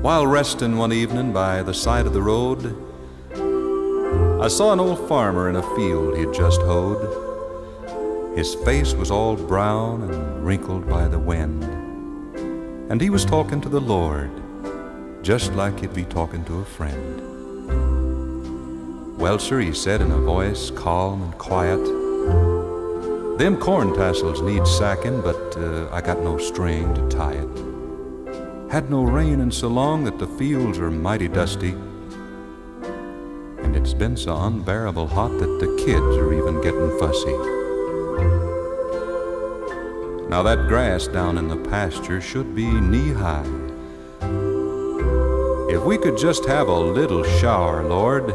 While resting one evening by the side of the road, I saw an old farmer in a field he'd just hoed. His face was all brown and wrinkled by the wind, and he was talking to the Lord, just like he'd be talking to a friend. Well, sir, he said in a voice calm and quiet, them corn tassels need sacking, but uh, I got no string to tie it. Had no rain in so long that the fields are mighty dusty. And it's been so unbearable hot that the kids are even getting fussy. Now that grass down in the pasture should be knee high. If we could just have a little shower, Lord,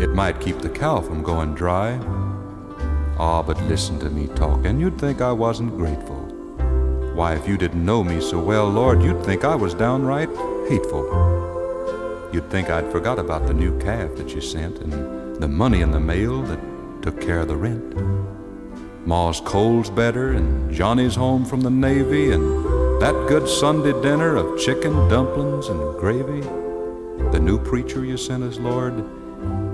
it might keep the cow from going dry. Ah, but listen to me talk, and you'd think I wasn't grateful. Why, if you didn't know me so well, Lord, you'd think I was downright hateful. You'd think I'd forgot about the new calf that you sent and the money in the mail that took care of the rent. Ma's cold's better, and Johnny's home from the Navy, and that good Sunday dinner of chicken, dumplings, and gravy. The new preacher you sent us, Lord,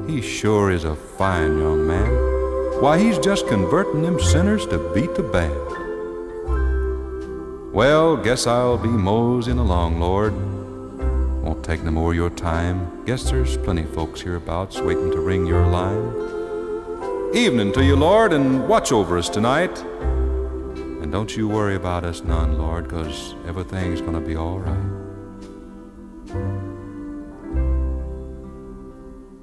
he sure is a fine young man. Why, he's just converting them sinners to beat the band. Well, guess I'll be moseying along, Lord. Won't take no more your time. Guess there's plenty folks hereabouts waiting to ring your line. Evening to you, Lord, and watch over us tonight. And don't you worry about us none, Lord, 'cause everything's gonna be all right.